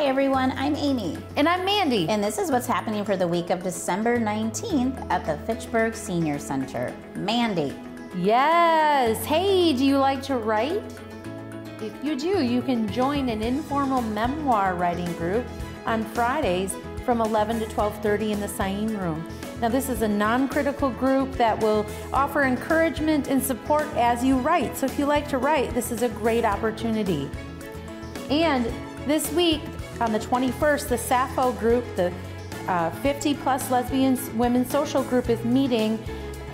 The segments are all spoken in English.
Hi everyone, I'm Amy. And I'm Mandy. And this is what's happening for the week of December 19th at the Fitchburg Senior Center. Mandy. Yes. Hey, do you like to write? If you do, you can join an informal memoir writing group on Fridays from 11 to 12:30 in the Sain room. Now, this is a non-critical group that will offer encouragement and support as you write. So if you like to write, this is a great opportunity. And this week, on the 21st, the Sappho group, the uh, 50 plus lesbian women social group is meeting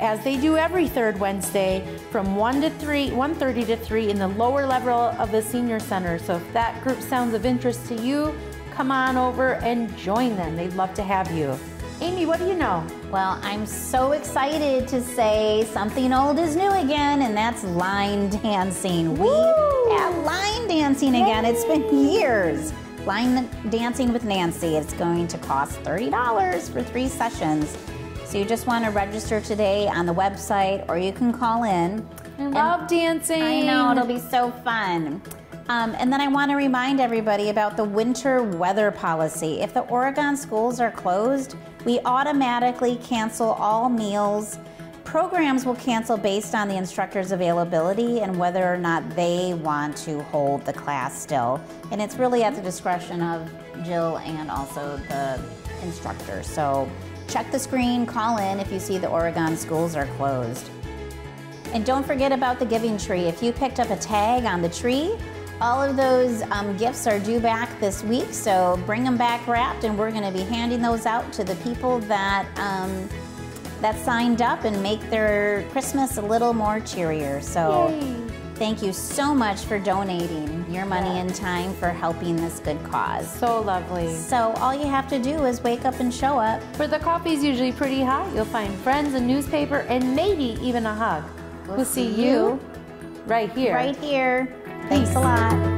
as they do every third Wednesday from 1 to 3, 1.30 to 3 in the lower level of the senior center. So if that group sounds of interest to you, come on over and join them. They'd love to have you. Amy, what do you know? Well, I'm so excited to say something old is new again, and that's line dancing. Woo! We have line dancing again. Yay! It's been years. Line dancing with Nancy. It's going to cost $30 for three sessions. So you just want to register today on the website, or you can call in. I love dancing. I know, it'll be so fun. Um, and then I want to remind everybody about the winter weather policy. If the Oregon schools are closed, we automatically cancel all meals. Programs will cancel based on the instructor's availability and whether or not they want to hold the class still. And it's really at the discretion of Jill and also the instructor. So check the screen, call in if you see the Oregon schools are closed. And don't forget about the giving tree. If you picked up a tag on the tree, all of those um, gifts are due back this week, so bring them back wrapped, and we're going to be handing those out to the people that um, that signed up and make their Christmas a little more cheerier. So. Yay. Thank you so much for donating your money yeah. and time for helping this good cause. So lovely. So all you have to do is wake up and show up. For the coffee's usually pretty hot. You'll find friends, a newspaper, and maybe even a hug. We'll, we'll see, see you right here. Right here. Thanks a lot.